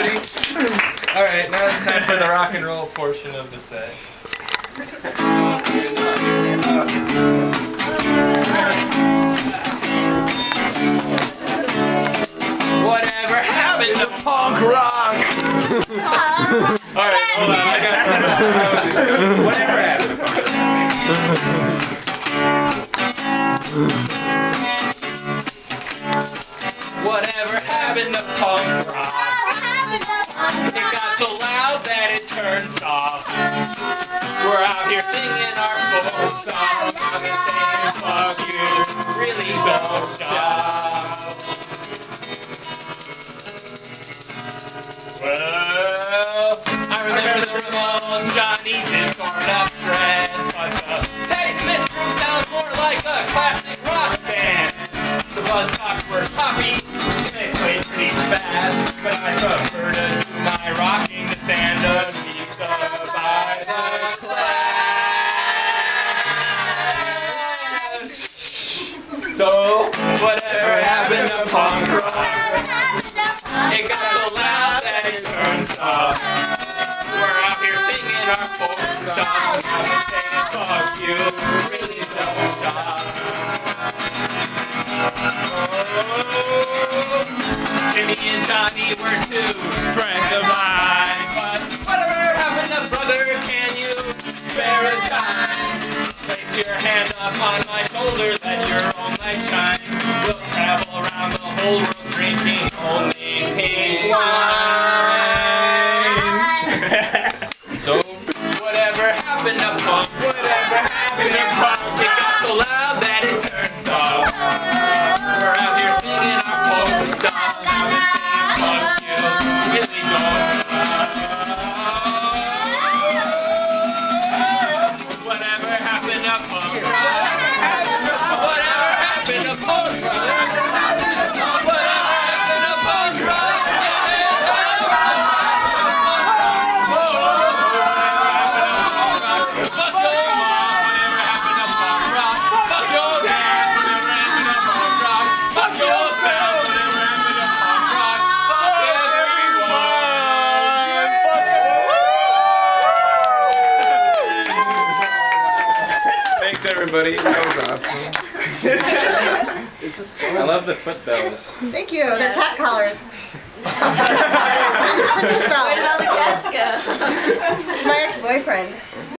everybody. All right, now it's time for the rock and roll portion of the set. Whatever happened to punk rock? All right, hold on. I got Whatever happened Whatever happened to punk rock? It got so loud that it turned off. We're out here singing our folk song. I'm saying fuck you. Really don't stop. Well, I remember the Ramones, Johnny did torn up dread, but the Patti Smith sounds more like a classic So, whatever happened to punk rock? It got so loud that it turns off. We're out here singing our folk songs. I've been saying fuck you, really don't stop. Your hand up on my shoulder, let your own light shine. We'll travel around the whole world drinking only pink wine. everybody, that was awesome. I love the foot bells. Thank you. They're cat collars. Where did all the cats go? It's my ex-boyfriend.